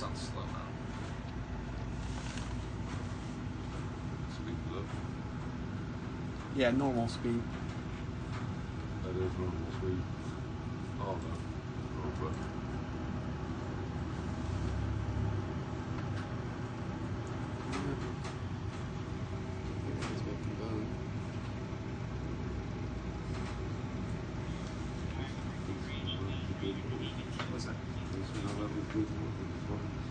It's on slow now. Speed it up. Yeah, normal speed. That is normal speed. Deus, meu Deus, Deus.